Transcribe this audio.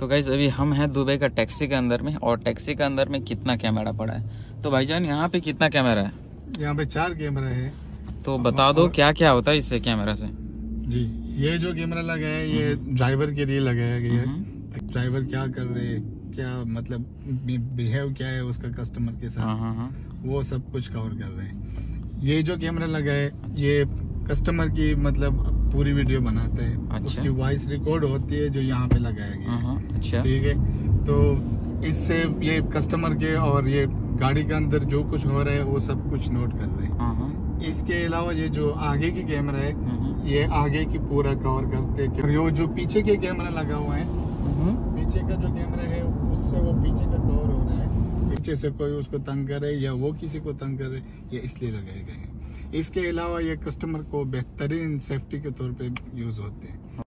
तो गाइज़ अभी हम हैं दुबई का टैक्सी के अंदर में और टैक्सी के अंदर में कितना कैमरा पड़ा है? तो भाईजान यहाँ पे कितना कैमरा है? यहाँ पे चार कैमरा है। तो बता दो क्या क्या होता है इससे कैमरा से? जी ये जो कैमरा लगा है ये ड्राइवर के लिए लगाया गया हम्म। है ड्राइवर क्या कर रहे हैं क्या मतलब बिहेव क्या है उसका कस्टमर के हाँ साथ? हाँ हाँ वो सब कुछ कवर कर रहे हैं। ये जो कैमरा लगा है ये कस्टमर की मतलब पूरी वीडियो बनाता है। अच्छा। उसकी वॉइस रिकॉर्ड होती है जो यहाँ पे लगाया गया हाँ है हाँ अच्छा। ठीक है? तो इससे ये कस्टमर के और ये गाड़ी के अंदर जो कुछ हो रहा है वो सब कुछ नोट कर रहे हैं। हाँ इसके अलावा ये जो आगे की कैमरा है ये आगे की पूरा कवर करते हैं। और ये जो पीछे के कैमरा लगा हुआ है पीछे का जो कैमरा है उससे वो पीछे का कवर हो रहा है। पीछे से कोई उसको तंग करे या वो किसी को तंग करे ये इसलिए लगाए गए हैं। इसके अलावा ये कस्टमर को बेहतरीन सेफ्टी के तौर पे यूज़ होते हैं।